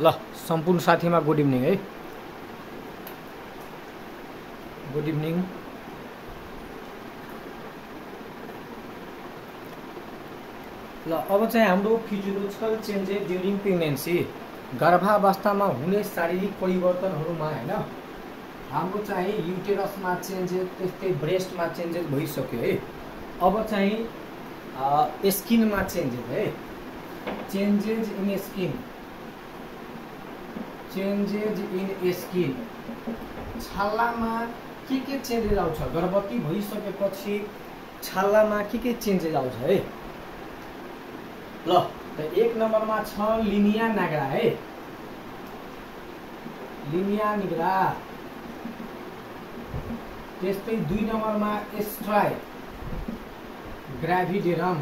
ल सम्पूर्ण साथीमा गुड इभिनिङ है। गुड इभिनिङ ल अब चाहिँ हाम्रो फिजियोलोजिकल चेन्जेस ड्युरिङ प्रेग्नेन्सी गर्भावस्थामा हुने शारीरिक परिवर्तनहरूमा होइन? हाम्रो चाहिँ युटेरसमा चेन्जेस त्यस्तै ब्रेस्टमा चेन्जेस भइसक्यो है। अब चाहिँ स्किनमा चेन्जेस है। Changes in skin changes in skin छालामा के के चेन्जेस आउँछ? गर्भवती भइसकेपछि छालामा के के चेन्जेस आउँछ है? ल त एक नम्बरमा छ लिनिया नाग्रा है? लिनिया निग्रा त्यस्तै दुई नम्बरमा एस्ट्राई ग्राभिडेरम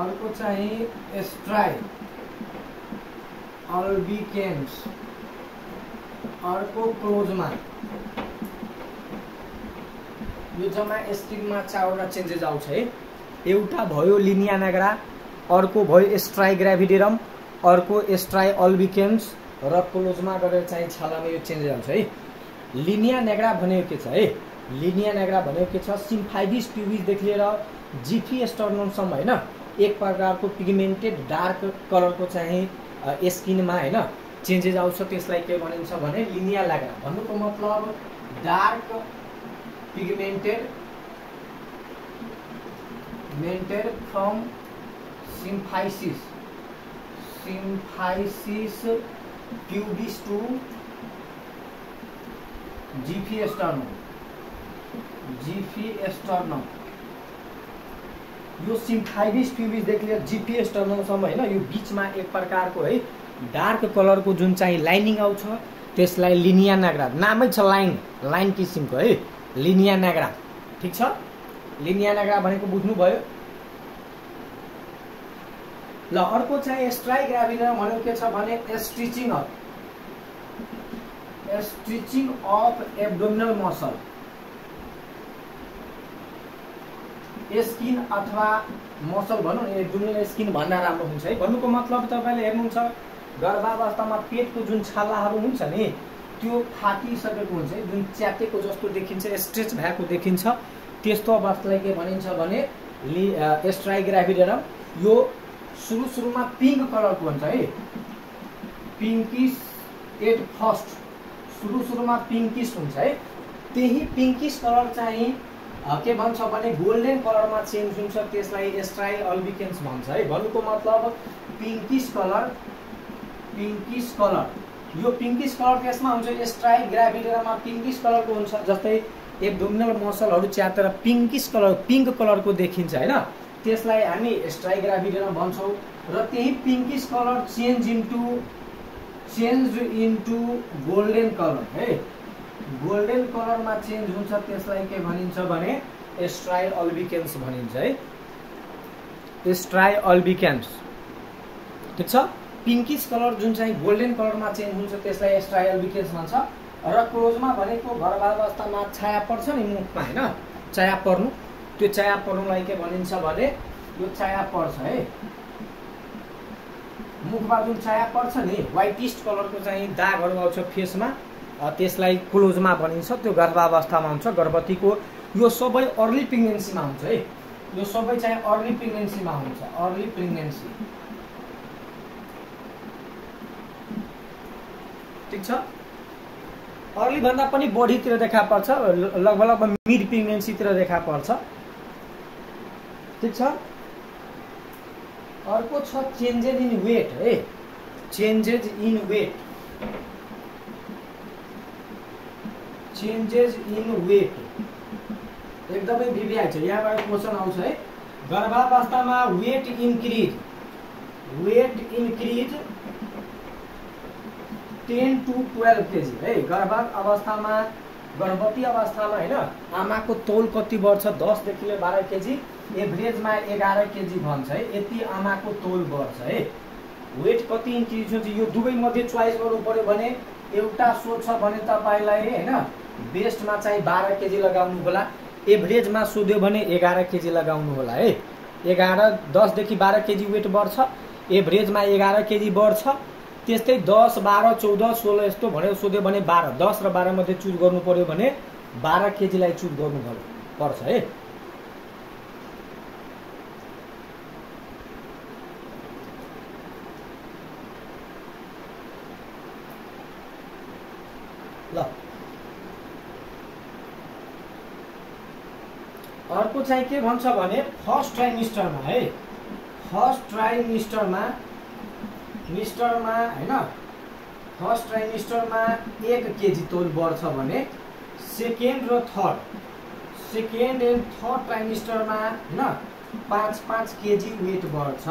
अर्को चाहिँ एस्ट्राई अल्बिकेन्स अर्को क्लोजमा यो जम्मा स्टिकमा चारवटा चेन्जेस आउँछ है। एउटा भयो लिनिया नाग्रा अर्को भयो एस्ट्राई ग्राभिडेरम अर्को एस्ट्राई अल्बिकेन्स र क्लोजमा गरेर चाहिँ छालामा यो चेन्जेस आउँछ है। लिनिया नेग्रा भनेको के छ है? लिनिया नेग्रा भनेको के छ? सिम्फाइडिस प्युबिसदेखि लिएर जिफी स्टर्नोनसम्म होइन? एक प्रकारको पिगमेन्टेड डार्क कलरको चाहिँ स्किनमा होइन चेन्जेस आउँछ त्यसलाई के भनिन्छ भने लिनिया लाग्न। भन्नुको मतलब dark pigmented मेन्टेड from symphysis symphysis pubis to xiphisternum xiphisternum यो सिम्फाइडिस प्युबिसदेखि लिएर जिपी स्टर्नमसम्म होइन यो बिचमा एक प्रकारको है डार्क कलरको जुन चाहिँ लाइनिङ आउँछ त्यसलाई लिनिया नाग्रा नामै छ लाइन लाइन किसिमको है लिनिया नाग्रा ठिक छ? लिनिया नाग्रा भनेको बुझ्नुभयो? ल अर्को चाहिँ स्ट्राइक ग्राभिडर भनेको के छ भने stitching of stitching of abdominal muscle skin अथवा मसल भनौँ एब्डोमिनल स्किन भन्दा राम्रो हुन्छ है। भन्नुको मतलब तपाईँले हेर्नुहुन्छ गर्भावस्थामा पेटको जुन छालाहरू हुन्छ नि त्यो फाटिसकेको हुन्छ है। जुन च्यातेको जस्तो देखिन्छ स्ट्रेच भएको देखिन्छ। त्यस्तो अवस्थालाई के भनिन्छ भने लि एस्ट्राई ग्राभिडेरम यो सुरु सुरुमा पिङ्क कलरको हुन्छ है। Pinkish at first. सुरु सुरुमा पिङ्किस हुन्छ है। त्यही पिङ्किस कलर चाहिँ के भन्छ भने गोल्डन कलरमा चेन्ज हुन्छ त्यसलाई एस्ट्राई अल्बिकेन्स भन्छ। है भन्नुको मतलब पिङ्किस कलर पिङ्किस कलर। यो पिङ्किस कलर त्यसमा हुन्छ एस्ट्राई ग्राभिडेरामा पिङ्किस कलरको हुन्छ जस्तै एब्डोमिनल मसलहरू च्यातेर पिङ्किस कलर पिङ्क कलरको देखिन्छ होइन? त्यसलाई हामी एस्ट्राई ग्राभिडेरा भन्छौँ र त्यही pinkish colour change into change into golden colour है? गोल्डन कलरमा चेन्ज हुन्छ त्यसलाई के भनिन्छ भने एस्ट्राई अल्बिकेन्स भनिन्छ है। एस्ट्राई अल्बिकेन्स ठिक छ? पिङ्किस कलर जुन चाहिँ गोल्डन कलरमा चेन्ज हुन्छ त्यसलाई एस्ट्रायल विकेस भन्छ। र क्लोजमा भनेको गर्भावस्थामा छाया पर्छ नि मुखमा होइन? चाया पर्नु। त्यो चाया पर्नुलाई के भनिन्छ भने यो चाया पर्छ है। मुखमा जुन चाया पर्छ नि व्हाइटिस्ट कलरको चाहिँ दागहरू आउँछ फेसमा। त्यसलाई क्लोजमा भनिन्छ त्यो गर्भावस्थामा हुन्छ गर्भवतीको यो सबै अर्ली प्रेग्नेन्सीमा हुन्छ है। यो सबै चाहिँ अर्ली प्रेग्नेन्सीमा हुन्छ अर्ली प्रेग्नेन्सी ठिक छ? अर्लीभन्दा पनि बढीतिर देखा पर्छ लगभग लगभग मिड प्रेग्नेन्सीतिर देखा पर्छ। ठिक छ? अर्को छ चेन्जेस इन वेट है। Changes in weight changes in weight एकदमै भिभिआइ छ यहाँबाट क्वेसन आउँछ है। गर्भावस्थामा weight increase weight increase ten to twelve KG है। गर्भ अवस्थामा गर्भवती अवस्थामा होइन आमाको तौल कति बढ्छ? दसदेखि लिएर बाह्र केजी एभरेजमा एघार केजी भन्छ है। यति आमाको तौल बढ्छ है। वेट कति इन्क्रिज हुन्छ? यो दुवै मध्ये चोइस गर्नु पऱ्यो भने एउटा सोध्छ भने तपाईँलाई होइन बेस्टमा चाहिँ बाह्र केजी लगाउनु होला। एभरेजमा सोध्यो भने एघार केजी लगाउनु होला है? एघार दसदेखि बाह्र केजी वेट बढ्छ। एभरेजमा एघार केजी बढ्छ। त्यस्तै दस बाह्र चौध सोह्र यस्तो भनेर सोध्यो भने बाह्र दस र बाह्रमध्ये चुज गर्नु पर्यो भने बाह्र केजीलाई चुज गर्नु पर्छ है ल अर्को चाहिँ के भन्छ भने फर्स्ट ट्राइमिस्टरमा है। फर्स्ट ट्राइमिस्टरमा मिस्टरमा होइन फर्स्ट ट्राइमिस्टरमा एक केजी तौल बढ्छ भने सेकेन्ड र थर्ड। सेकेन्ड एन्ड थर्ड ट्राइमिस्टरमा होइन पाँच पाँच केजी वेट बढ्छ।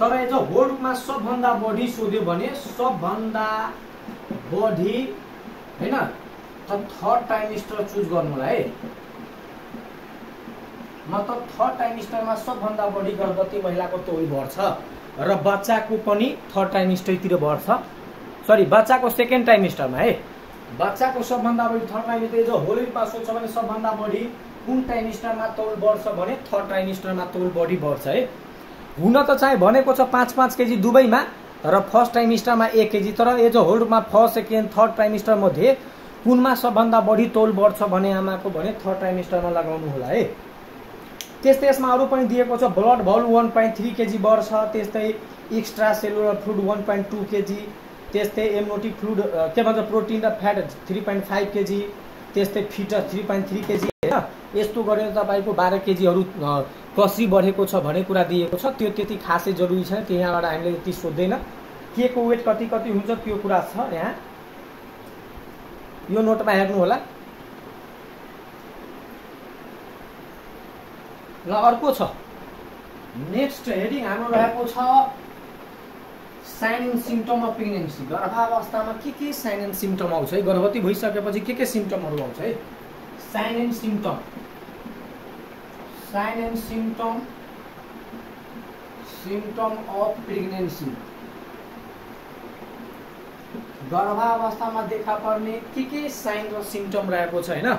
तर एज अ होल्डमा सबभन्दा बढी सोध्यो भने सबभन्दा बढी होइन त थर्ड ट्राइमिस्टर चुज गर्नुलाई है? मतलब थर्ड ट्राइमिस्टरमा सबभन्दा बढी गर्भवती महिलाको तौल बढ्छ र बच्चाको पनि थर्ड ट्राइमिस्टरतिर बढ्छ। सरी बच्चाको सेकेन्ड ट्राइमिस्टरमा है? बच्चाको सबभन्दा बढी थर्ड ट्राइमिस्टर जो होलिडमा सोध्छ भने सबभन्दा बढी कुन ट्राइमिस्टरमा तौल बढ्छ भने थर्ड ट्राइमिस्टरमा तौल बढी बढ्छ है? हुन त चाहिँ भनेको छ पाँच पाँच केजी दुवैमा र फर्स्ट ट्राइमिस्टरमा एक केजी तर एज अ होल्डमा फर्स्ट सेकेन्ड थर्ड ट्राइमिस्टर मध्ये कुनमा सबभन्दा बढी तौल बढ्छ भने आमाको भने थर्ड ट्राइमिस्टरमा लगाउनु होला है त्यस्तै यसमा अरू पनि दिएको छ ब्लड भल वान पोइन्ट थ्री केजी बढ्छ त्यस्तै extra cellular fluid one point two KG त्यस्तै एमनोटिक फ्लुड के भन्छ प्रोटिन र fat three point five KG त्यस्तै foetus three point three KG होइन? यस्तो गरेर तपाईँको बाह्र केजीहरू कसरी बढेको छ भन्ने कुरा दिएको छ त्यो त्यति खासै जरुरी छैन त्यहाँबाट हामीले त्यति सोध्दैन। के को वेट कति कति हुन्छ त्यो कुरा छ यहाँ। यो नोटमा हेर्नु होला। ल अर्को छ। नेक्स्ट हेडिङ हाम्रो रहेको छ sign and symptom of pregnancy. गर्भावस्थामा के के साइन एन्ड सिम्टम आउँछ है? गर्भवती भइसकेपछि के के सिम्टमहरू आउँछ है? Sign and symptom. Sign and symptom symptom of pregnancy. गर्भावस्थामा देखा पर्ने के के साइन र सिम्टम रहेको छ होइन?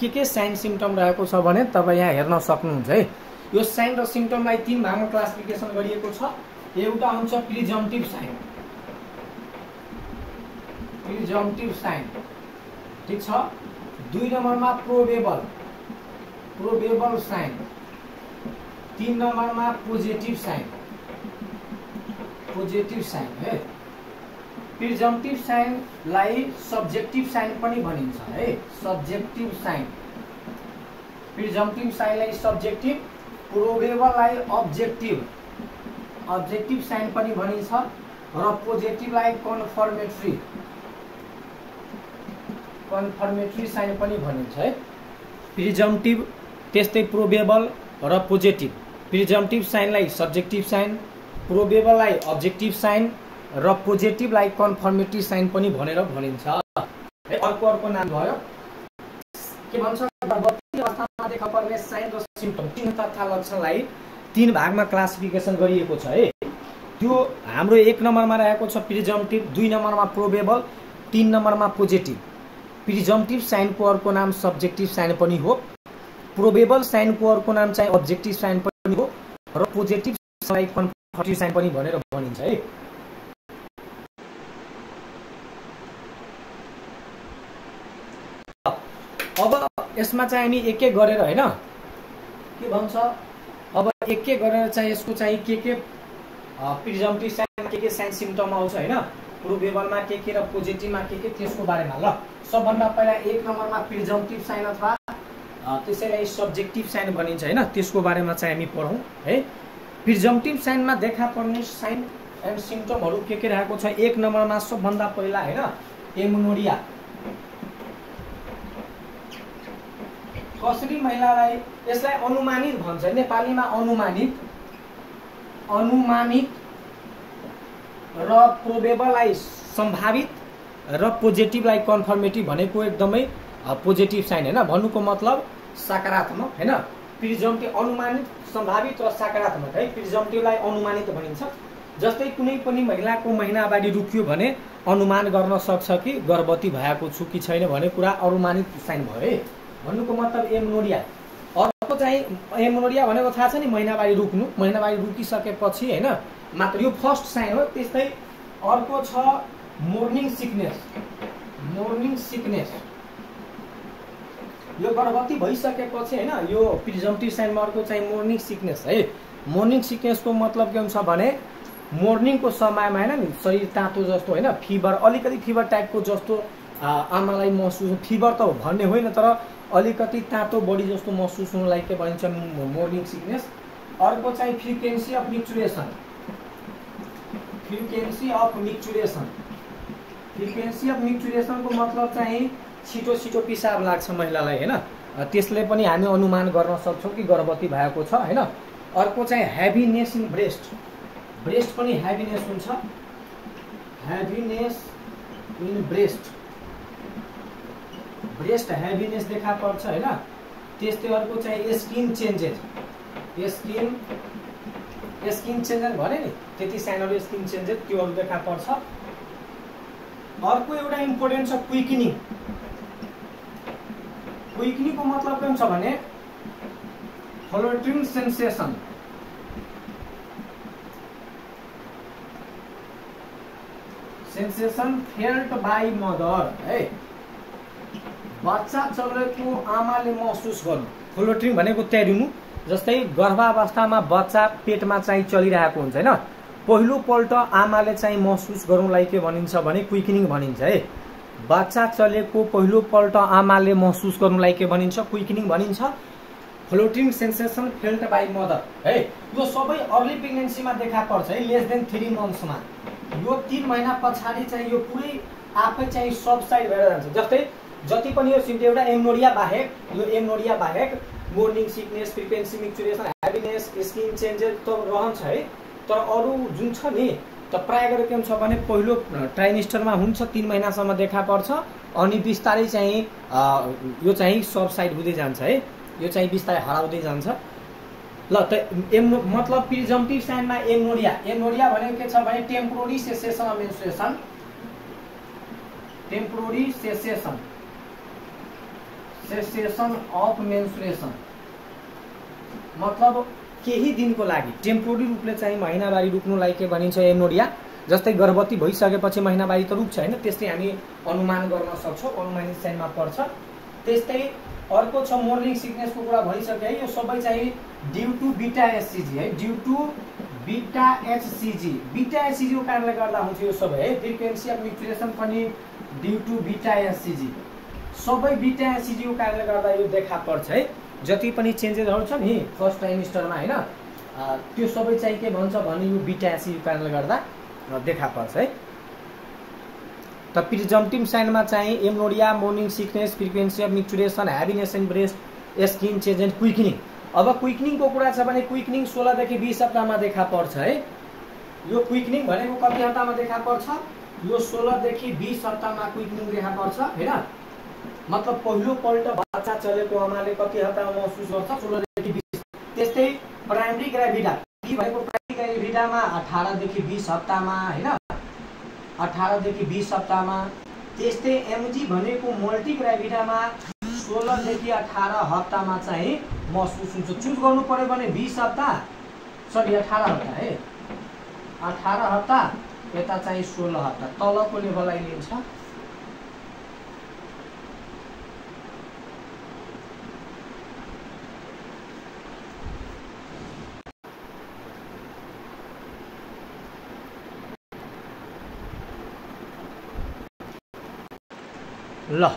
के के साइन सिम्टम रहेको छ भने तपाईँ यहाँ हेर्न सक्नुहुन्छ है? यो साइन र सिम्टमलाई तिन भागमा क्लासिफिकेसन गरिएको छ। एउटा हुन्छ प्रिजम्टिभ साइन। Presumptive sign. ठिक छ? दुई नम्बरमा प्रोबेबल। Probable sign. तिन नम्बरमा पोजिटिभ साइन। पोजिटिभ साइन है? प्रिजम्टिभ साइनलाई सब्जेक्टिभ साइन पनि भनिन्छ है? Subjective sign. प्रिजम्टिभ साइनलाई सब्जेक्टिभ प्रोबेबललाई अब्जेक्टिभ। अब्जेक्टिभ साइन पनि भनिन्छ र पोजिटिभलाई कन्फर्मेट्री। कन्फर्मेट्री साइन पनि भनिन्छ है? प्रिजम्टिभ त्यस्तै प्रोबेबल र पोजिटिभ प्रिजम्टिभ साइनलाई सब्जेक्टिभ साइन प्रोबेबललाई अब्जेक्टिभ साइन र पोजिटिभलाई कन्फर्मेटिभ साइन पनि भनेर भनिन्छ। अर्को अर्को नाम भयो। के भन्छ? अवस्थामा देखा पर्ने साइन र सिम्टम। तिन तथा लक्षणलाई तिन भागमा क्लासिफिकेसन गरिएको छ है। त्यो हाम्रो एक नम्बरमा रहेको छ प्रिजम्टिभ दुई नम्बरमा प्रोबेबल तिन नम्बरमा पोजिटिभ। प्रिजम्टिभ साइनको अर्को नाम सब्जेक्टिभ साइन पनि हो। प्रोबेबल साइनको अर्को नाम चाहिँ अब्जेक्टिभ साइन पनि हो। र पोजिटिभ साइन पनि भनेर भनिन्छ है। अब यसमा चाहिँ हामी एक एक गरेर होइन? के भन्छ? अब एक एक गरेर चाहिँ यसको चाहिँ के के प्रिजम्टिभ साइन के के साइन सिम्टम आउँछ होइन? प्रोबेबलमा के के र पोजिटिभमा के के त्यसको बारेमा ल। सबभन्दा पहिला एक नम्बरमा प्रिजम्टिभ साइन अथवा त्यसैलाई सब्जेक्टिभ साइन भनिन्छ होइन? त्यसको बारेमा चाहिँ हामी पढौँ है? प्रिजम्टिभ साइनमा देखा पर्ने साइन एन्ड सिम्टमहरू के के रहेको छ? एक नम्बरमा सबभन्दा पहिला होइन? एमोनोरिया कसरी महिलालाई यसलाई अनुमानित भन्छ? नेपालीमा अनुमानित अनुमानित र प्रोबेबललाई सम्भावित र पोजिटिभलाई कन्फर्मेटिभ भनेको एकदमै पोजिटिभ साइन होइन? भन्नुको मतलब सकारात्मक होइन? प्रिजम्टिभ अनुमानित सम्भावित र सकारात्मक है? प्रिजम्टिभलाई अनुमानित भनिन्छ। जस्तै कुनै पनि महिलाको महिनावारी रुकियो भने अनुमान गर्न सक्छ कि गर्भवती भएको छु कि छैन भन्ने कुरा अनुमानित साइन भयो है? भन्नुको मतलब एमनोरिया अर्को चाहिँ एमोरिया भनेको थाहा छ नि महिनावारी रुक्नु। महिनावारी रुकिसकेपछि होइन मात्र यो फर्स्ट साइन हो त्यस्तै अर्को छ मोर्निङ सिकनेस। Morning sickness. यो गर्भवती भइसकेपछि होइन यो प्रिजम्टिभ साइनमा अर्को चाहिँ मोर्निङ सिकनेस है। मोर्निङ सिकनेसको मतलब के हुन्छ भने मोर्निङको समयमा होइन नि शरीर तातो जस्तो होइन फिभर अलिकति फिभर टाइपको जस्तो आमालाई महसुस फिभर त भन्ने होइन तर अलिकति तातो बडी जस्तो महसुस हुनुलाई के भनिन्छ मोर्निङ सिकनेस अर्को चाहिँ frequency of micturition frequency of micturition frequency of मिक्चुरेसनको मतलब चाहिँ छिटो छिटो पिसाब लाग्छ महिलालाई होइन? त्यसले पनि हामी अनुमान गर्न सक्छौँ कि गर्भवती भएको छ होइन? अर्को चाहिँ हेभिनेस इन ब्रेस्ट ब्रेस्ट पनि हेभिनेस हुन्छ। Heaviness in breast breast heaviness देखा पर्छ होइन? त्यस्तै अर्को चाहिँ skin changes skin skin changes भने नि त्यति सानो स्किन चेन्जेस त्योहरू देखा पर्छ। अर्को एउटा इम्पोर्टेन्ट छ क्विकनिङ क्विकनिङको मतलब के हुन्छ भने floating sensation sensation felt by mother है? बच्चा चलेको आमाले महसुस गर्नु। फ्लोटिङ भनेको त्यारिनु जस्तै गर्भावस्थामा बच्चा पेटमा चाहिँ चलिरहेको हुन्छ होइन? पहिलोपल्ट आमाले चाहिँ महसुस गरौँलाई के भनिन्छ भने क्विकनिङ भनिन्छ है? बच्चा चलेको पहिलोपल्ट आमाले महसुस गर्नुलाई के भनिन्छ? क्विकनिङ भनिन्छ। Floating sensation felt by mother है? यो सबै अर्ली प्रेग्नेन्सीमा देखा पर्छ है? लेस देन थ्री मन्थ्समा। यो तिन महिना पछाडि चाहिँ यो पुरै आफै चाहिँ सब साइड भएर जान्छ। जस्तै जति पनि यो सिम्टम एउटा एमनोरिया बाहेक यो एमनोरिया बाहेक morning sickness frequency micturition heaviness skin changes त रहन्छ है। तर अरू जुन छ नि त प्राय गरेर के हुन्छ भने पहिलो ट्राइमिस्टरमा हुन्छ तिन महिनासम्म देखा पर्छ। अनि बिस्तारै चाहिँ यो चाहिँ सब साइड हुँदै जान्छ है। यो चाहिँ बिस्तारै हराउँदै जान्छ। ल त एमनो मतलब प्रिजम्टिभ साइनमा एमनोरिया एमनोरिया भनेको के छ भने temporary cessation of menstruation temporary cessation cessation of menstruation मतलब केही दिनको लागि टेम्पोरी रूपले चाहिँ महिनावारी रुक्नुलाई के भनिन्छ एमोरिया जस्तै गर्भवती भइसकेपछि महिनावारी त रुक्छ होइन त्यस्तै हामी अनुमान गर्न सक्छौँ अनुमानित साइनमा पर्छ। त्यस्तै अर्को छ मोर्निङ सिकनेसको कुरा भनिसक्यो है यो सबै चाहिँ ड्यु टु बिटा एससिजी है due to beta HCG. Beta एचसिजीको कारणले गर्दा हुन्छ यो सबै है फ्रिक्वेन्सी अफ म्युचुरेसन पनि ड्यु टु बिटा एससिजी। सबै बिटा एसिडीको कारणले गर्दा यो देखा पर्छ है? जति पनि चेन्जेसहरू छ नि फर्स्ट ट्राइमिस्टरमा होइन? त्यो सबै चाहिँ के भन्छ भने यो बिटा एसिडको कारणले गर्दा देखा पर्छ है? त प्रिजम्टिम साइनमा चाहिँ amenorrhoea morning sickness frequency of micturition heaviness and breast skin change and quickening. अब क्विकनिङको कुरा छ भने क्विकनिङ सोह्रदेखि बिस हप्तामा देखा पर्छ है? यो क्विकनिङ भनेको कति हप्तामा देखा पर्छ यो सोह्रदेखि बिस हप्तामा क्विकनिङ देखा पर्छ होइन? मतलब पहिलोपल्ट बच्चा चलेको आमाले कति हप्तामा महसुस गर्छ सोह्रदेखि बिस। त्यस्तै प्राइमेरी ग्राभिडा के भएको प्राइमेरी ग्राभिडामा अठारदेखि बिस हप्तामा होइन? अठारदेखि बिस हप्तामा। त्यस्तै एमजी भनेको मल्टी ग्राभिडामा सोह्रदेखि अठार हप्तामा चाहिँ महसुस हुन्छ। चुज गर्नु पऱ्यो भने बिस हप्ता सरी अठार हप्ता है? अठार हप्ता यता चाहिँ सोह्र हप्ता। तलको लेभललाई लिन्छ? ल।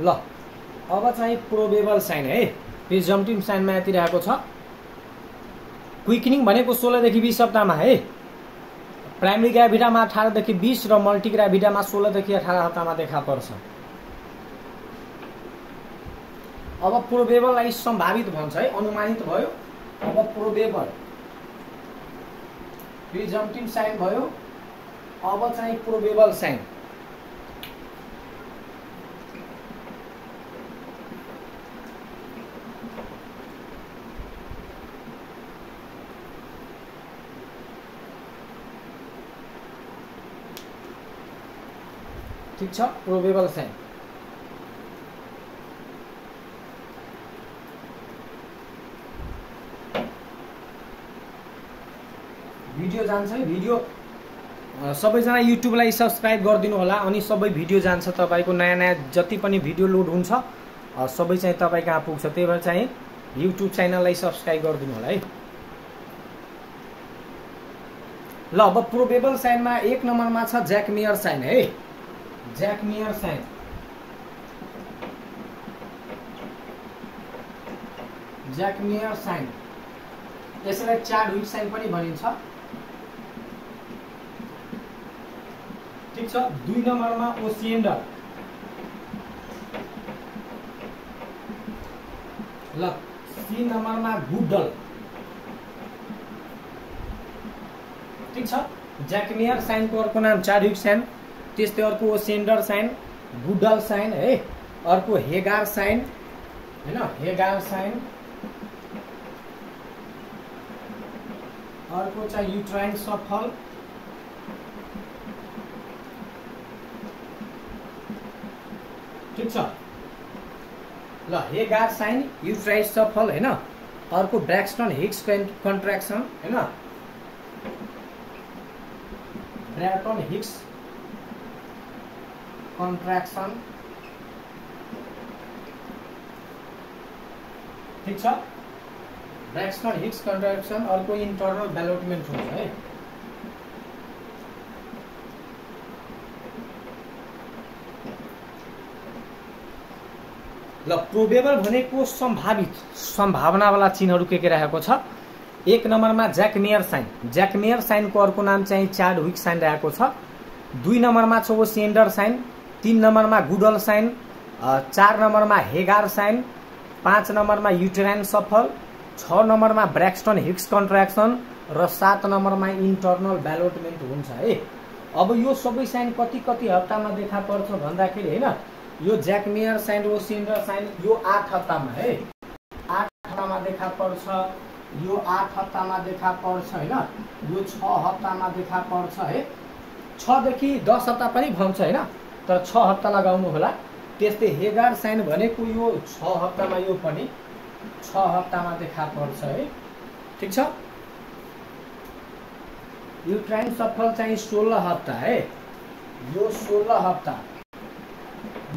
ल अब चाहिँ प्रोबेबल साइन है। प्रिजम्टिभ साइनमा यतिरहेको छ। क्विकनिङ भनेको सोह्रदेखि बिस हप्तामा है। प्राइमेरी ग्राभिडामा अठारदेखि बिस र मल्टिग्राभिडामा सोह्रदेखि अठार हप्तामा देखा पर्छ। अब प्रोबेबललाई सम्भावित भन्छ है अनुमानित भयो। अब प्रोबेबल। प्रिजम्टिभ साइन भयो। अब चाहिँ प्रोबेबल साइन। ठिक छ प्रोबेबल साइन भिडियो जान्छ है भिडियो सबैजना युट्युबलाई सब्सक्राइब गरिदिनु होला अनि सबै भिडियो जान्छ तपाईँको नयाँ नयाँ जति पनि भिडियो लोड हुन्छ सबै चाहिँ तपाईँ कहाँ पुग्छ त्यही भएर चाहिँ युट्युब च्यानललाई सब्सक्राइब गरिदिनु होला है। ल अब प्रोबेबल साइनमा एक नम्बरमा छ ज्याकमियर साइन है। ज्याकमियर साइन ज्याकमियर साइन यसैलाई चार विक साइन पनि भनिन्छ। ठिक छ दुई नम्बरमा ओसिएन्डर ल सी नम्बरमा गुडल ठिक छ ज्याकमियर साइनको अर्को नाम चाडविक साइन। त्यस्तै अर्को ओसेन्डर साइन गुडल साइन है? अर्को हेगार साइन होइन? Hegar sign. अर्को चाहिँ युट्राइन सफल। ठिक छ। ल हेगार साइन युट्राइट सफल होइन? अर्को ब्रेक्सटन हिक्स कन्ट्राक्सन होइन? ब्र्याटन हिक्स कन्ट्राक्सन ठिक छ? ब्रेक्सटन हिक्स कन्ट्राक्सन अर्को इन्टरनल डेभलपमेन्ट हुन्छ है? ल प्रोबेबल भनेको सम्भावित सम्भावनावाला चिन्हहरू के के रहेको छ? एक नम्बरमा ज्याकमेयर साइन ज्याकमेयर साइनको अर्को नाम चाहिँ चाड विक साइन रहेको छ। दुई नम्बरमा छ वो सेन्डर साइन तिन नम्बरमा गुडल साइन चार नम्बरमा हेगार साइन पाँच नम्बरमा युटेराइन सफल छ नम्बरमा ब्रेक्सटन हिक्स कन्ट्राक्सन र सात नम्बरमा इन्टरनल ब्यालोटमेन्ट हुन्छ है। अब यो सबै साइन कति कति हप्तामा देखा पर्छ भन्दाखेरि होइन यो ज्याकमेयर साइन र सेन्डर साइन यो आठ हप्तामा है। आठ हप्तामा देखा पर्छ यो आठ हप्तामा देखा पर्छ होइन यो छ हप्तामा देखा पर्छ है। छदेखि दस हप्ता पनि भन्छ होइन। तर छ हप्ता लगाउनु होला। त्यस्तै हेगार साइन भनेको यो छ हप्तामा यो पनि छ हप्तामा देखा पर्छ है। ठिक छ? यो ट्राइन सफल चाहिँ सोह्र हप्ता है। यो सोह्र हप्ता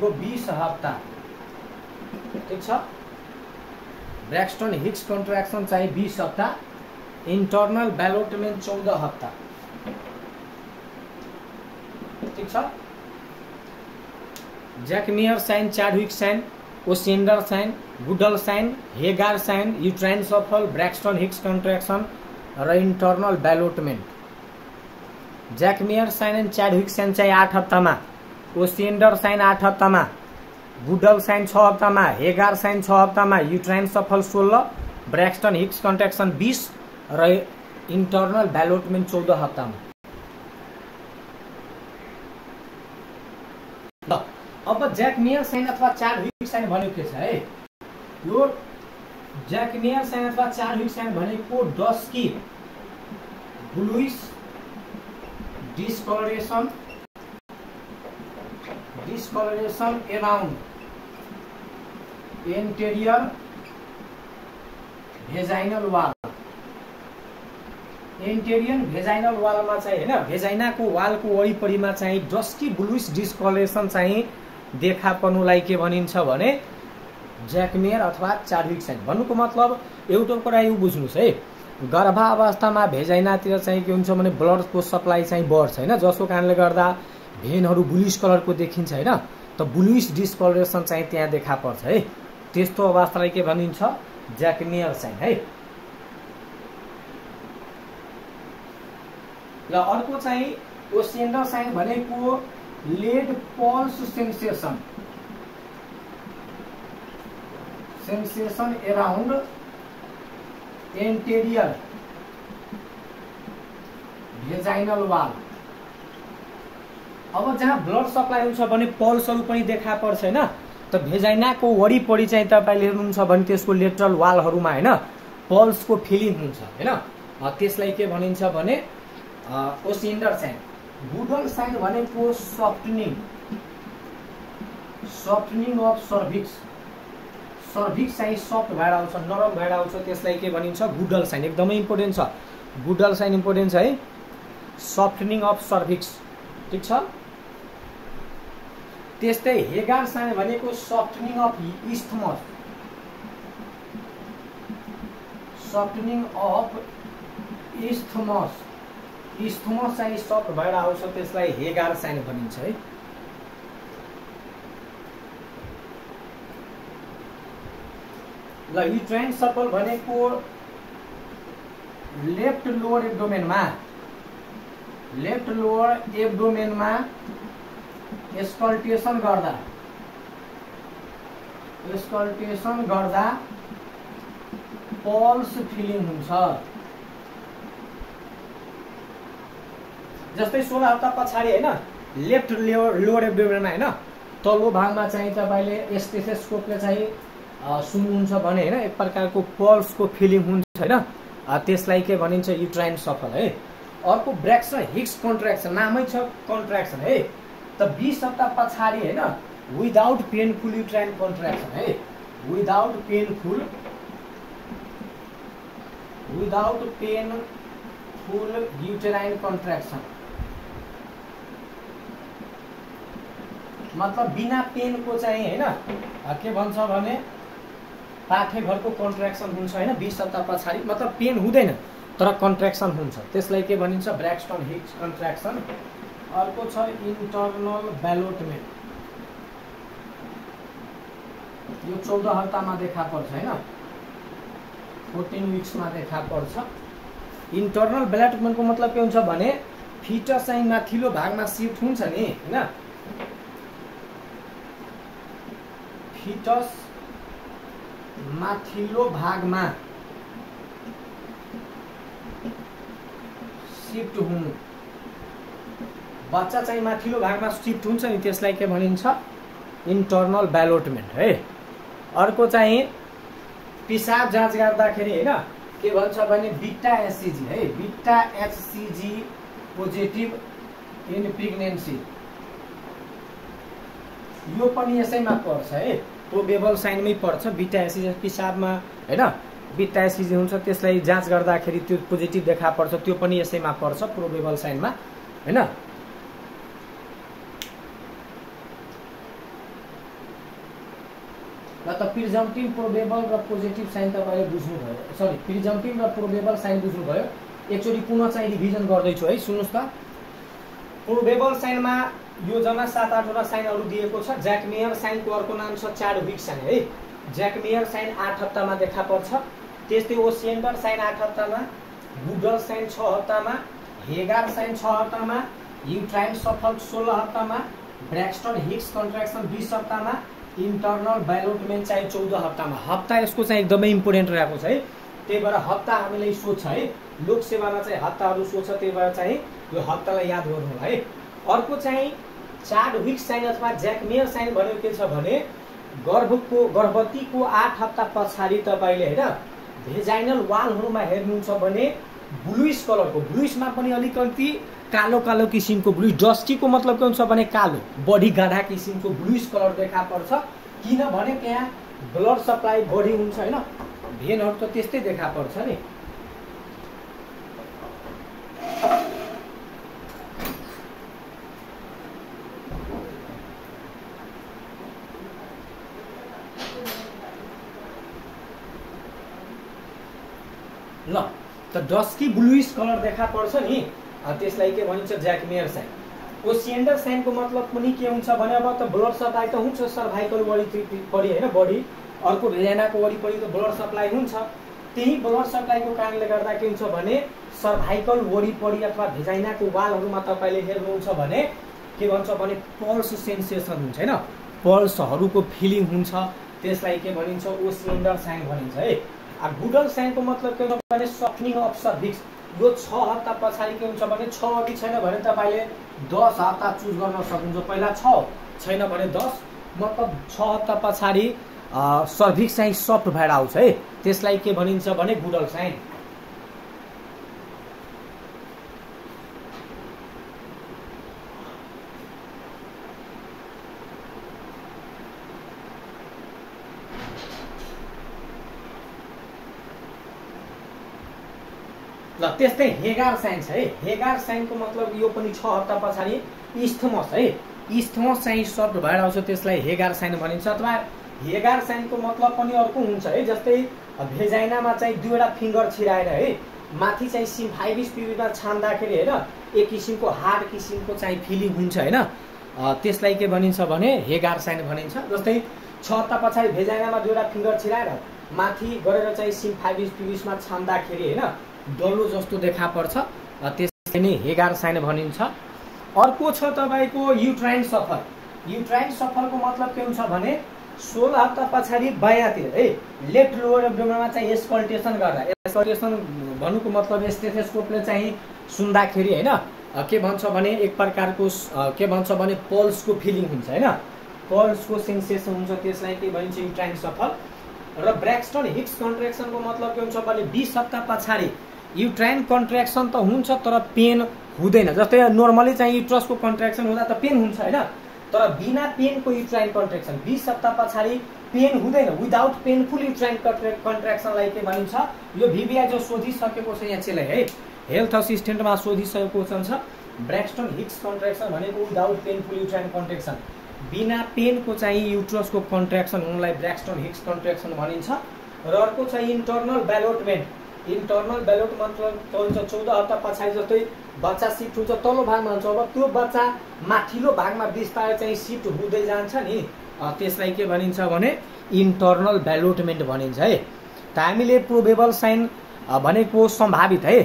यो बिस हप्ता। ठिक छ? ब्रेक्सटन हिक्स कन्ट्राक्सन चाहिँ बिस हप्ता इन्टरनल ब्यालोटमेन्ट चौध हप्ता। ठिक छ? Jacquemier sign Chadwick sign Osiander sign Goodell sign Hegar sign uterine souffle Braxton Hicks contraction र internal ballottement Jacquemier sign and Chadwick sign चाहिँ आठ हप्तामा ओसिएन्डर साइन आठ हप्तामा गुडल साइन छ हप्तामा हेगार साइन छ हप्तामा युट्राइन सफल सोह्र ब्रेक्सटन हिक्स कन्ट्राक्सन बिस। र इन्टरनल ब्यालोटमेन्ट चौध हप्तामा ल अब ज्याकमियर साइन अथवा चार विक साइन भनेको के छ है? यो ज्याकमियर साइन अथवा चार विक साइन भनेको dusky bluish discolouration discolouration around anterior vaginal wall anterior vaginal वालमा चाहिँ होइन भेजाइनाको वालको वरिपरिमा चाहिँ डस्की ब्लुइस डिस्कलरेसन चाहिँ देखा पर्नुलाई के भनिन्छ भने ज्याकमेयर अथवा चार्विक साइन भन्नुको मतलब एउटा कुरा यो बुझ्नुहोस् है। गर्भावस्थामा भेजाइनातिर चाहिँ के हुन्छ भने ब्लडको सप्लाई चाहिँ बढ्छ होइन? जसको कारणले गर्दा भेनहरू ब्लुइस कलरको देखिन्छ होइन? त ब्लुइस डिस्कलरेसन चाहिँ त्यहाँ देखा पर्छ है? त्यस्तो अवस्थालाई के भनिन्छ? ज्याकमेयर साइन है? ल अर्को चाहिँ ओसेन्डर साइन भनेको led pulse sensation sensation around anterior vaginal wall अब जहाँ ब्लड सप्लाई हुन्छ भने पल्सहरू पनि देखा पर्छ होइन? त भेजाइनाको वरिपरि चाहिँ तपाईँले हेर्नुहुन्छ भने त्यसको लेटरल वालहरूमा होइन? पल्सको फिलिङ हुन्छ होइन? त्यसलाई के भनिन्छ भने ओसिन्डर साइन गुडल साइन भनेको softening softening of cervix cervix चाहिँ सफ्ट भएर आउँछ नरम भएर आउँछ त्यसलाई के भनिन्छ? गुडल साइन एकदमै इम्पोर्टेन्ट छ। गुडल साइन इम्पोर्टेन्ट छ है। सफ्टनिङ अफ सर्भिक्स ठिक छ? त्यस्तै हेगार साइन भनेको softening of isthmus softening of isthmus isthmus चाहिँ सफ्ट भएर आउँछ त्यसलाई हेगार साइन भनिन्छ है। ल युट्राइन सफल भनेको लेफ्ट लोवर एब्डोमेनमा लेफ्ट लोवर एब्डोमेनमा एस्कल्टेसन गर्दा एस्कल्टेसन गर्दा पल्स फिलिङ हुन्छ। जस्तै सोह्र हप्ता पछाडि होइन? लेफ्ट लोवर लोवर एब्डोमेनमा होइन? तल्लो भागमा चाहिँ तपाईँले एस्टेथेस्कोपले चाहिँ सुन्नुहुन्छ भने होइन? एक प्रकारको पल्सको फिलिङ हुन्छ होइन? त्यसलाई के भनिन्छ? युट्राइन सफल है? अर्को ब्रेक्स र हिक्स कन्ट्राक्सन नामै छ कन्ट्राक्सन है? त बिस हप्ता पछाडि होइन? विदाउट पेनफुल युट्राइन कन्ट्राक्सन है? Without painful without painful uterine contraction मतलब बिना पेनको चाहिँ होइन। के भन्छ भने पाठेघरको कन्ट्र्याक्सन हुन्छ होइन बिस हप्ता पछाडि मतलब पेन हुँदैन तर कन्ट्र्याक्सन हुन्छ। त्यसलाई के भनिन्छ? ब्रेक्स्टन हिक्स कन्ट्र्याक्सन अर्को छ इन्टर्नल ब्यालोटमेन्ट यो चौध हप्तामा देखा पर्छ होइन? फोर्टिन विक्समा देखा पर्छ। इन्टर्नल ब्यालोटमेन्टको मतलब के हुन्छ भने फिटस चाहिँ माथिल्लो भागमा सिफ्ट हुन्छ नि होइन? फिटस माथिल्लो भागमा। सिफ्ट हुनु। बच्चा चाहिँ माथिल्लो भागमा सिफ्ट हुन्छ नि त्यसलाई के भनिन्छ? इन्टर्नल ब्यालोटमेन्ट है। अर्को चाहिँ पिसाब जाँच गर्दाखेरि होइन के भन्छ भने बिटा एससिजी है। बिटा एचसिजी पोजिटिभ इन प्रेग्नेन्सी यो पनि यसैमा पर्छ है। प्रोबेबल साइनमै पर्छ बिटा एसिज पिसाबमा होइन? बिटा एसिज हुन्छ त्यसलाई जाँच गर्दाखेरि त्यो पोजिटिभ देखा पर्छ त्यो पनि यसैमा पर्छ प्रोबेबल साइनमा होइन? र त प्रिजम्टिभ प्रोबेबल र पोजिटिभ साइन तपाईँले बुझ्नुभयो। सरी प्रिजम्टिभ र प्रोबेबल साइन बुझ्नुभयो। एकचोटि पुनः चाहिँ रिभिजन गर्दैछु है सुन्नुहोस् त। प्रोबेबल साइनमा यो जम्मा सात आठवटा साइनहरू दिएको छ। ज्याकमेयर साइनको अर्को नाम छ चार विक साइन है? ज्याकमेयर साइन आठ हप्तामा देखा पर्छ। त्यस्तै ओसिएन्डर साइन आठ हप्तामा गुडल साइन छ हप्तामा हेगार साइन छ हप्तामा युट्राइन सफल सोह्र हप्तामा ब्रेक्स्टन हिक्स कन्ट्राक्सन बिस हप्तामा इन्टर्नल बायोलोटमेन्ट चाहिँ चौध हप्तामा हप्ता यसको चाहिँ एकदमै इम्पोर्टेन्ट रहेको छ है? त्यही भएर हप्ता हामीलाई सोध्छ है? लोकसेवामा चाहिँ हप्ताहरू सोध्छ त्यही भएर चाहिँ यो हप्तालाई याद गर्नु है? अर्को चाहिँ चाड विक साइन अथवा ज्याकमेयर साइन भनेको के छ भने गर्भको गर्भवतीको आठ हप्ता पछाडि तपाईँले होइन भेजाइनल वालहरूमा हेर्नुहुन्छ भने ब्लुइस कलरको ब्लुइसमा पनि अलिकति कालो कालो किसिमको ब्लुइस डस्टीको मतलब के हुन्छ भने कालो। बढी गाढा किसिमको ब्लुइस कलर देखा पर्छ। किनभने त्यहाँ ब्लड सप्लाई बढी हुन्छ होइन। भेनहरू त त्यस्तै देखा पर्छ नि ल त डस्की ब्लुइस कलर देखा पर्छ नि। त्यसलाई के भनिन्छ ज्याकमेयर साइन ओसिएन्डर साइनको मतलब पनि के हुन्छ भने अब त ब्लड सप्लाई त हुन्छ सर्भाइकल वरिपरि होइन बडी अर्को भेजाइनाको वरिपरि त ब्लड सप्लाई हुन्छ। त्यही ब्लड सप्लाईको कारणले गर्दा के हुन्छ भने सर्भाइकल वरिपरि अथवा भेजाइनाको वालहरूमा तपाईँले हेर्नुहुन्छ भने के भन्छ भने पल्स सेन्सेसन हुन्छ होइन? पल्सहरूको फिलिङ हुन्छ। त्यसलाई के भनिन्छ ओसिएन्डर साइन भनिन्छ है। गुडल साइनको मतलब के हुन्छ भने सफ्टनिङ अफ सर्भिक्स यो छ हप्ता पछाडि के हुन्छ भने छ अघि छैन भने तपाईँले दस हप्ता चुज गर्न सक्नुहुन्छ। पहिला छ छैन भने दस। मतलब छ हप्ता पछाडि सर्भिक्स चाहिँ सफ्ट भएर आउँछ है। त्यसलाई के भनिन्छ भने गुडल साइन ल त्यस्तै हेगार साइन छ है हेगार साइनको मतलब यो पनि छ हप्ता पछाडि इस्थमस है इस्थमस चाहिँ शब्द भएर आउँछ त्यसलाई हेगार साइन भनिन्छ अथवा हेगार साइनको मतलब पनि अर्को हुन्छ है जस्तै भेजाइनामा चाहिँ दुईवटा फिङ्गर छिराएर है माथि चाहिँ सिम फाइभ स्पिडमा छान्दाखेरि होइन एक किसिमको हार्ड किसिमको चाहिँ फिलिङ हुन्छ होइन त्यसलाई के भनिन्छ भने हेगार साइन भनिन्छ जस्तै छ हप्ता पछाडि भेजाइनामा दुईवटा फिङ्गर छिराएर माथि गरेर चाहिँ सिम फाइभ स्पिडमा छान्दाखेरि होइन डल्लो जस्तो देखा पर्छ। त्यसलाई नै हेगार साइन भनिन्छ। अर्को छ तपाईँको युट्राइन सफर युट्राइन सफरको मतलब के हुन्छ भने सोह्र हप्ता पछाडि बायाँतिर है लेफ्ट लोवर एब्डोमनमा चाहिँ एस्कल्टेसन गर्दा। एस्कल्टेसन भन्नुको मतलब स्टेथेस्कोपले चाहिँ सुन्दाखेरि होइन के भन्छ भने एक प्रकारको के भन्छ भने पल्सको फिलिङ हुन्छ होइन। पल्सको सेन्सेसन हुन्छ त्यसलाई के भनिन्छ युट्राइन सफल। र ब्रेक्स्टन हिक्स कन्ट्रेक्सनको मतलब के हुन्छ भने बिस हप्ता पछाडि युट्राइन कन्ट्रेक्सन त हुन्छ तर पेन हुँदैन। जस्तै नर्मली चाहिँ युट्रसको कन्ट्रेक्सन हुँदा त पेन हुन्छ होइन? तर बिना पेनको युट्राइन कन्ट्रेक्सन बिस हप्ता पछाडि पेन हुँदैन। विदाउट पेनफुल युट्राइन कन्ट्रेक्ट कन्ट्रेक्सनलाई के भनिन्छ? यो भिबिआई जो सोधिसकेको छ यहाँ चाहिँ है? हेल्थ असिस्टेन्टमा सोधिसकेको छ ब्रेक्स्टन हिक्स कन्ट्रेक्सन भनेको विदाउट पेनफुल युट्राइन कन्ट्रेक्सन बिना पेनको चाहिँ युट्रसको कन्ट्रेक्सन हुनलाई ब्रेक्स्टन हिक्स कन्ट्रेक्सन भनिन्छ। र अर्को चाहिँ इन्टर्नल ब्यालोटमेन्ट इन्टर्नल ब्यालोट हुन्छ चौध हप्ता पछाडि जस्तै बच्चा सिफ्ट हुन्छ तल्लो भागमा हुन्छ। अब त्यो बच्चा माथिल्लो भागमा बिस्तारै चाहिँ सिफ्ट हुँदै जान्छ नि। त्यसलाई के भनिन्छ भने इन्टर्नल ब्यालोटमेन्ट भनिन्छ है। त हामीले प्रोबेबल साइन भनेको सम्भावित है।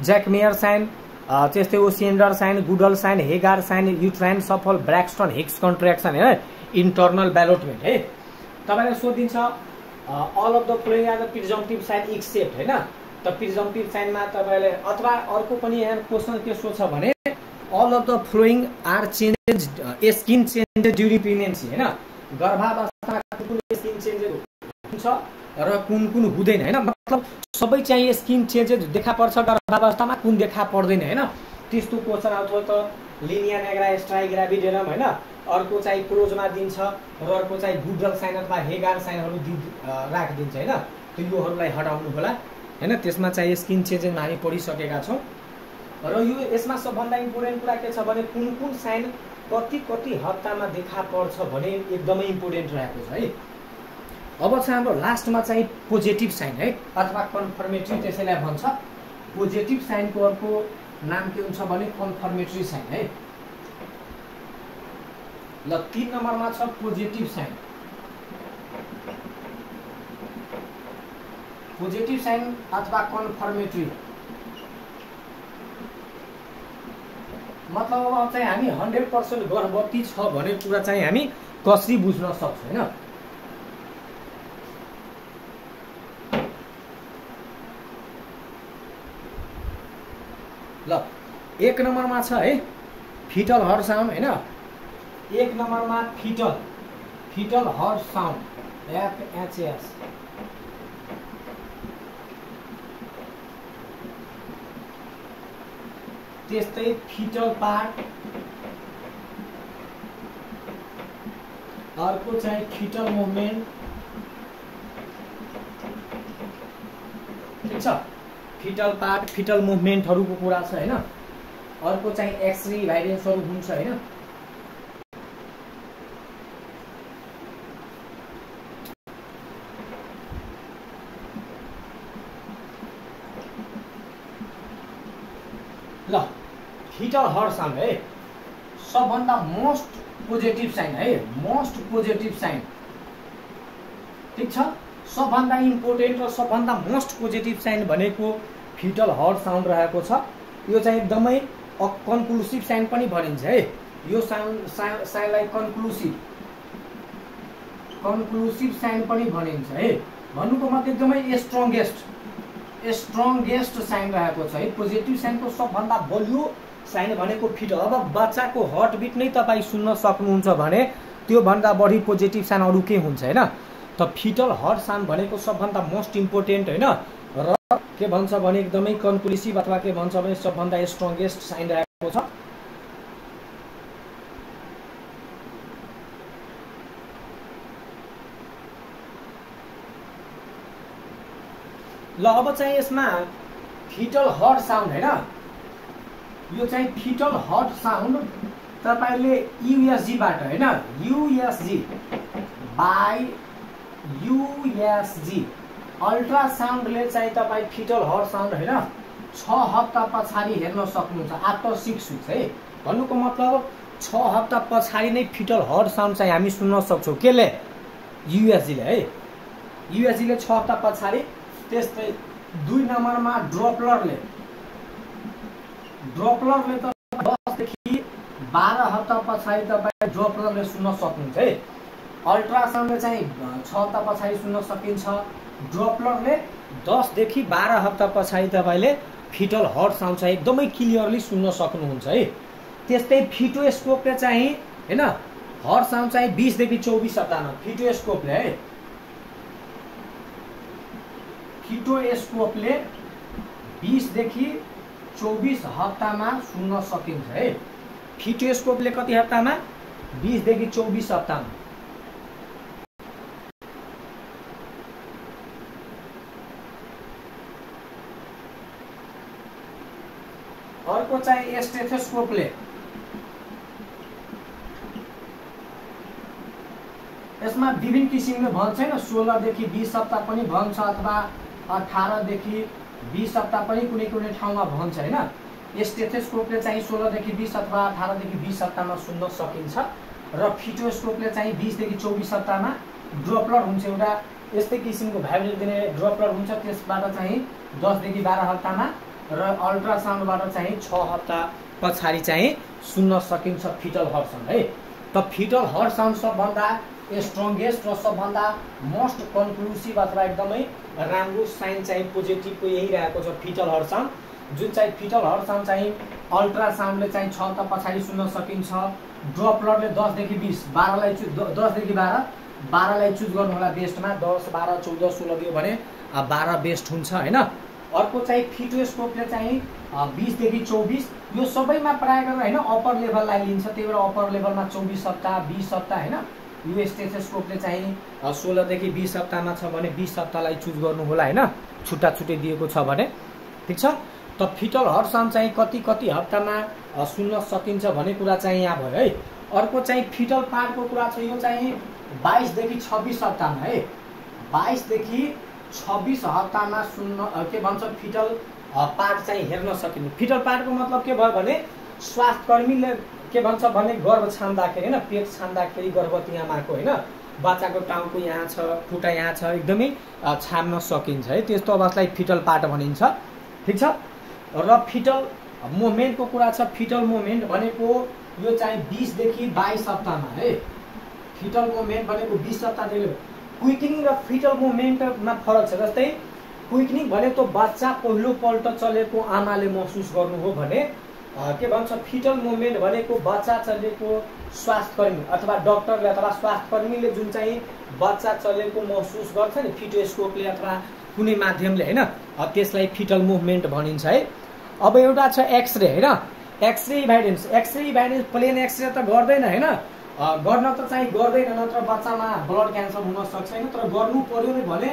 ज्याकमेयर साइन त्यस्तै Osiander sign Goodell sign Hegar sign uterine souffle Braxton Hicks contraction होइन इन्टर्नल ब्यालोटमेन्ट है। तपाईँलाई सोधिन्छ all of the following the presumptive sign except होइन। त प्रिजम्टिभ साइनमा तपाईँले अथवा अर्को पनि यहाँ क्वेसन के सोध्छ भने all of the following are changes skin changes during pregnancy होइन? गर्भावस्थामा कुन स्किन चेन्जेस हुन्छ र कुन कुन हुँदैन होइन? मतलब सबै चाहिँ स्किन चेन्जेस देखा पर्छ गर्भावस्थामा कुन देखा पर्दैन होइन? त्यस्तो क्वेसन आउँछ त लिनिया नेग्रा स्ट्राइ ग्राभिडेरम होइन? अर्को चाहिँ क्रोजमा दिन्छ र अर्को चाहिँ गुडल साइन अथवा हेगार साइनहरू दि राखिदिन्छ होइन? त्यो योहरूलाई हटाउनु होला होइन त्यसमा चाहिँ स्किन चेन्जेसमा हामी पढिसकेका छौँ। र यो यसमा सबभन्दा इम्पोर्टेन्ट कुरा के छ भने कुन कुन साइन कति कति हप्तामा देखा पर्छ भने एकदमै इम्पोर्टेन्ट रहेको छ है। अब चाहिँ हाम्रो लास्टमा चाहिँ पोजिटिभ साइन है अथवा कन्फर्मेट्री त्यसैलाई भन्छ। पोजिटिभ साइनको अर्को नाम के हुन्छ भने कन्फर्मेट्री साइन है। ल तिन नम्बरमा छ पोजिटिभ साइन। पोजिटिभ साइन अथवा कन्फर्मेट्री मतलब अब चाहिँ हामी हन्ड्रेड पर्सेन्ट गर्भवती छ भन्ने कुरा चाहिँ हामी कसरी बुझ्न सक्छौँ होइन? ल एक नम्बरमा छ है फिटल हर साउन्ड होइन? एक नम्बरमा fetal fetal heart sound FHS त्यस्तै फिटल पार्ट। अर्को चाहिँ फिटल मुभमेन्ट ठिक छ? फिटल पार्ट फिटल मुभमेन्टहरूको कुरा छ होइन? अर्को चाहिँ एक्सरे भाइरेन्सहरू हुन्छ होइन ल फिटल हर साउन्ड है? सबभन्दा मोस्ट पोजिटिभ साइन है? मोस्ट पोजिटिभ साइन ठिक छ? सबभन्दा इम्पोर्टेन्ट र सबभन्दा मोस्ट पोजिटिभ साइन भनेको फिटल हर्ट साउन्ड रहेको छ। यो चाहिँ एकदमै कन्क्लुसिभ साइन पनि भनिन्छ है? यो साउन्ड साइनलाई कन्क्लुसिभ कन्क्लुसिभ साइन पनि भनिन्छ है? भन्नुको मतलब एकदमै स्ट्रङ्गेस्ट स्ट्रङ्गेस्ट साइन रहेको छ है? पोजिटिभ साइनको सबभन्दा बलियो साइन भनेको फिटल अब बच्चाको हर्ट बिट नै तपाईँ सुन्न सक्नुहुन्छ भने त्योभन्दा बढी पोजिटिभ साइन अरू के हुन्छ होइन? त फिटल हर्ट साउन्ड भनेको सबभन्दा मोस्ट इम्पोर्टेन्ट होइन? र के भन्छ भने एकदमै कन्क्लुसिभ अथवा के भन्छ भने सबभन्दा स्ट्रङ्गेस्ट साइन रहेको छ। ल अब चाहिँ यसमा फिटल हट साउन्ड होइन? यो चाहिँ फिटल हट साउन्ड तपाईँले युएसजीबाट होइन? युएसजी बाई युएसजी अल्ट्रासाउन्डले चाहिँ तपाईँ फिटल हट साउन्ड होइन? छ हप्ता पछाडि हेर्न सक्नुहुन्छ। आफ्टर सिक्स विक्स है? भन्नुको मतलब छ हप्ता पछाडि नै फिटल हट साउन्ड चाहिँ हामी सुन्न सक्छौँ। केले? युएसजीले है? युएसजीले छ हप्ता पछाडि त्यस्तै दुई नम्बरमा ड्रपलरले ड्रपलरले त दसदेखि बाह्र हप्ता पछाडि तपाईँ ड्रपलरले सुन्न सक्नुहुन्छ है? अल्ट्रासाउन्डले चाहिँ छ हप्ता पछाडि सुन्न सकिन्छ। ड्रपलरले दसदेखि बाह्र हप्ता पछाडि तपाईँले फिटल हट साउन्ड चाहिँ एकदमै क्लियरली सुन्न सक्नुहुन्छ है? त्यस्तै फिटोस्कोपले चाहिँ होइन? हट साउन्ड चाहिँ बिसदेखि चौबिस हप्तामा। फिटोस्कोपले है? फिटोस्कोपले बिसदेखि चौबिस हप्तामा सुन्न सकिन्छ है? फिटोस्कोपले कति हप्तामा? बिसदेखि चौबिस हप्तामा। अर्को चाहिँ स्टेथोस्कोपले। यसमा विभिन्न किसिमले भन्छ होइन सोह्रदेखि बिस हप्ता पनि भन्छ अथवा अठारदेखि बिस हप्ता पनि कुनै कुनै ठाउँमा भन्छ होइन? स्टेथोस्कोपले चाहिँ सोह्रदेखि बिस अथवा अठारदेखि बिस हप्तामा सुन्न सकिन्छ र फिटोस्कोपले चाहिँ बिसदेखि चौबिस हप्तामा ड्रपलर हुन्छ एउटा यस्तै किसिमको भाइब्रेट दिने ड्रपलर हुन्छ। त्यसबाट चाहिँ दसदेखि बाह्र हप्तामा र अल्ट्रासाउन्डबाट चाहिँ छ हप्ता पछाडि चाहिँ सुन्न सकिन्छ फिटल हर्ट साउन्ड है? त फिटल हर्ट साउन्ड सबभन्दा स्ट्रङ्गेस्ट र सबभन्दा मोस्ट कन्क्लुसिभ अथवा एकदमै राम्रो साइन चाहिँ पोजिटिभको यही रहेको छ फिटल हर्ट साउन्ड जुन चाहिँ फिटल हर्ट साउन्ड चाहिँ अल्ट्रासाउन्डले चाहिँ छ हप्ता पछाडि सुन्न सकिन्छ। ड्रपलरले दसदेखि बिस बाह्रलाई चुज दसदेखि बाह्र बाह्रलाई चुज गर्नु होला बेस्टमा दस बाह्र चौध सोह्र दियो भने बाह्र बेस्ट हुन्छ होइन? अर्को चाहिँ फिटोस्कोपले चाहिँ बिसदेखि चौबिस यो सबैमा प्रायः गरेर होइन अप्पर लेभललाई लिन्छ। त्यही भएर अप्पर लेभलमा चौबिस हप्ता बिस हप्ता होइन? यो स्टेथोस्कोपले चाहिँ सोह्रदेखि बिस हप्तामा छ भने बिस हप्तालाई चुज गर्नु होला होइन? छुट्टा छुट्टै दिएको छ भने। ठिक छ? त फिटल हट साउन्ड चाहिँ कति कति हप्तामा सुन्न सकिन्छ भन्ने कुरा चाहिँ यहाँ भयो है? अर्को चाहिँ फिटल पार्टको कुरा छ यो चाहिँ बाइसदेखि छब्बिस हप्तामा है? बाइसदेखि छब्बिस हप्तामा सुन्न के भन्छ फिटल पार्ट चाहिँ हेर्न सकिने। फिटल पार्टको मतलब के भयो भने स्वास्थ्यकर्मीले के भन्छ भने गर्भ छान्दाखेरि होइन पेट छान्दाखेरि गर्भवती आमाको होइन बच्चाको टाउको यहाँ छ खुट्टा यहाँ छ एकदमै छाम्न सकिन्छ है। त्यस्तो अवस्थालाई फिटल पार्ट भनिन्छ। ठिक छ? र फिटल मुभमेन्टको कुरा छ फिटल मुभमेन्ट भनेको यो चाहिँ बिसदेखि बाइस हप्तामा है। फिटल मुभमेन्ट भनेको बिस हप्तादेखि क्विकनिङ र फिटल मुभमेन्टमा फरक छ। जस्तै क्विकनिङ भनेको बच्चा पहिलोपल्ट चलेको आमाले महसुस गर्नु हो भने के भन्छ फिटल मुभमेन्ट भनेको बच्चा चलेको स्वास्थ्यकर्मी अथवा डक्टरले अथवा स्वास्थ्यकर्मीले जुन चाहिँ बच्चा चलेको महसुस गर्छ नि फिटोस्कोपले अथवा कुनै माध्यमले होइन? त्यसलाई फिटल मुभमेन्ट भनिन्छ है? अब एउटा छ एक्सरे होइन? X-ray evidence x-ray evidence plain x-ray त गर्दैन होइन? गर्न त चाहिँ गर्दैन नत्र बच्चामा ब्लड क्यान्सर हुन सक्छ होइन? तर गर्नु पर्यो नै भने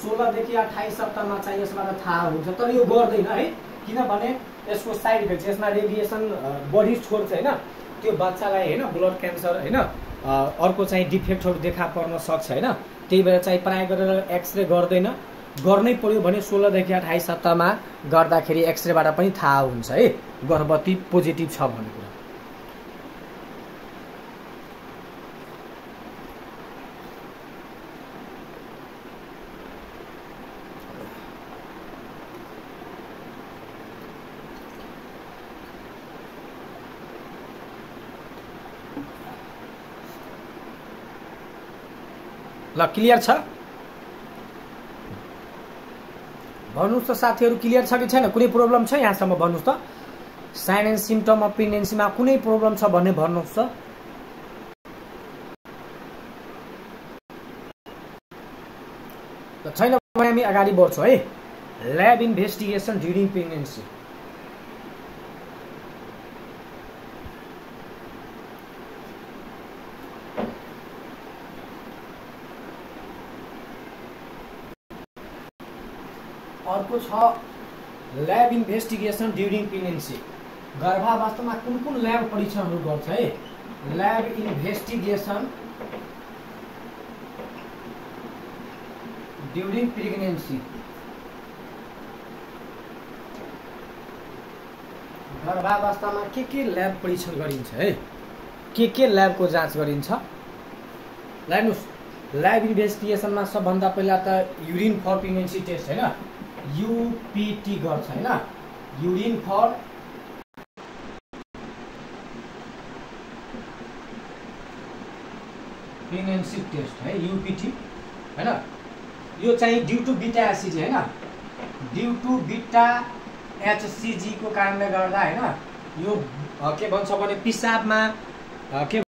सोह्रदेखि अठाइस हप्तामा चाहिँ यसबाट थाहा हुन्छ तर यो गर्दैन है? किनभने यसको साइड इफेक्ट यसमा रेडिएसन बढी छोड्छ होइन त्यो बच्चालाई होइन ब्लड क्यान्सर होइन अर्को चाहिँ डिफेक्टहरू देखा पर्न सक्छ होइन। त्यही भएर चाहिँ प्रायः गरेर एक्सरे गर्दैन। गर्नै पर्यो भने सोह्रदेखि अठाइस हप्तामा गर्दाखेरि एक्सरेबाट पनि थाहा हुन्छ है। गर्भवती पोजिटिभ छ भन्ने कुरा क्लियर छ? भन्नुहोस् त साथीहरू क्लियर छ कि छैन? कुनै प्रब्लम छ यहाँसम्म भन्नुहोस् त। साइन एन्ड सिम्टम अफ प्रेग्नेन्सीमा कुनै प्रब्लम छ भन्ने भन्नुहोस् त। छैन भने हामी अगाडि बढ्छौँ है। ल्याब इन्भेस्टिगेसन ड्युरिङ प्रेग्नेन्सी अर्को छ ल्याब इन्भेस्टिगेसन ड्युरिङ प्रेग्नेन्सी गर्भावस्थामा कुन कुन ल्याब परीक्षणहरू गर्छ है? ल्याब इन्भेस्टिगेसन ड्युरिङ प्रेग्नेन्सी गर्भावस्थामा के के ल्याब परीक्षण गरिन्छ है? के के ल्याबको जाँच गरिन्छ? हेर्नुहोस् ल्याब इन्भेस्टिगेसनमा सबभन्दा पहिला त युरिन फर प्रेग्नेन्सी टेस्ट होइन? युपिटी गर्छ होइन? युरिन फर प्रेग्नेन्सी टेस्ट है युपिटी होइन? यो चाहिँ ड्यु टु बिटा एसिडी होइन? ड्यु टु बिटा एचसिजीको कारणले गर्दा होइन? यो के भन्छ भने पिसाबमा के